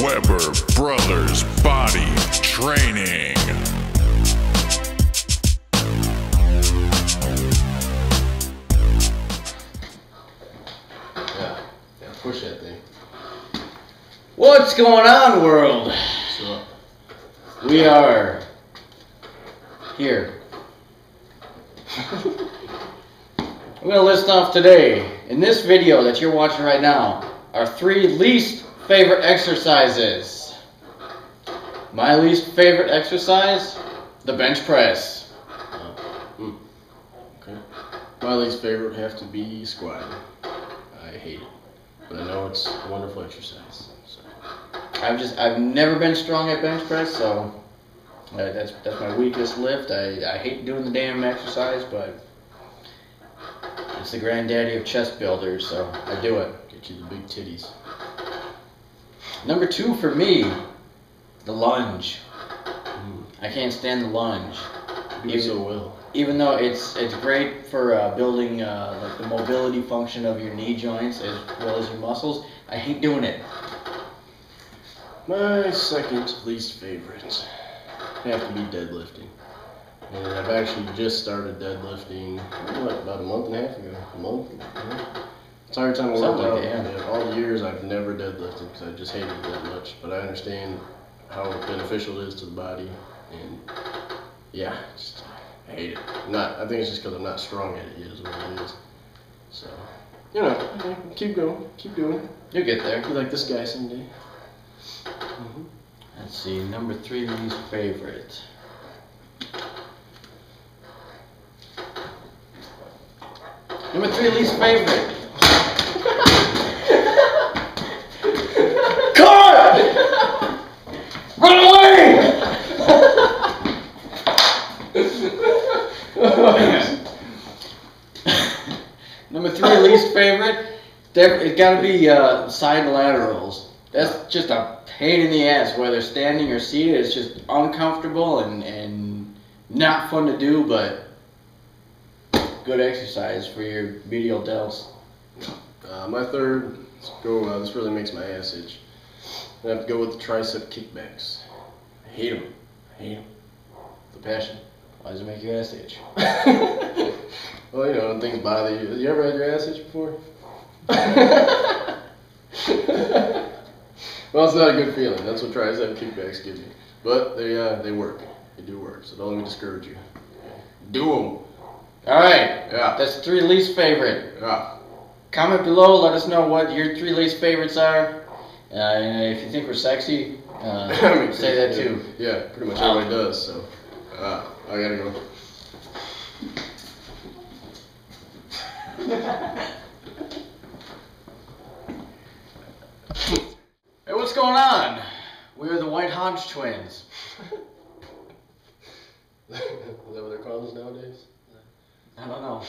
Weber Brothers Body Training. Yeah, yeah, push that thing. What's going on, world? So, We are here. I'm gonna list off today, in this video that you're watching right now, our three least favorite exercises. My least favorite exercise, the bench press. uh. Okay. My least favorite would have to be squatting. I hate it, but I know it's a wonderful exercise. So, I've just I've never been strong at bench press, so uh, that's that's my weakest lift. I, I hate doing the damn exercise, but it's the granddaddy of chest builders, so I do it. get you the big titties. Number two for me, the lunge. Mm. I can't stand the lunge, You Even- so well. even though it's it's great for uh, building uh, like the mobility function of your knee joints as well as your muscles. I hate doing it. My second least favorite have to be deadlifting. And I've actually just started deadlifting what, about a month and a half ago. A month? Yeah. Entire time I worked Something like out, that, yeah. yeah, all the years I've never deadlifted because I just hated it that much. But I understand how beneficial it is to the body, and yeah, just, I hate it. Not, I think it's just because I'm not strong at it yet, is what it is. So, you know, keep going, keep doing it. You get there. Be like this guy someday. hmm Let's see, number three least favorite. Number three least favorite. Number three least favorite. It's got to be uh, side laterals. That's just a pain in the ass, whether standing or seated. It's just uncomfortable and, and not fun to do, but good exercise for your medial delts. Uh, my third, go. Uh, this really makes my ass itch. I have to go with the tricep kickbacks. I hate them. I hate them. The passion. Why does it make your ass itch? well, you know, things bother you. You ever had your ass itch before? well, it's not a good feeling. That's what tricep kickbacks give you. But they uh, they work. They do work. So don't let me discourage you. Do them. All right, Yeah. that's three least favorite. Yeah. Comment below. Let us know what your three least favorites are. Uh, and if you think we're sexy, uh, I mean, say that too. Yeah, pretty much everybody does. So, uh, I gotta go. Hey, what's going on? We're the White Hodge twins. Is that what they're calling us nowadays? I don't know.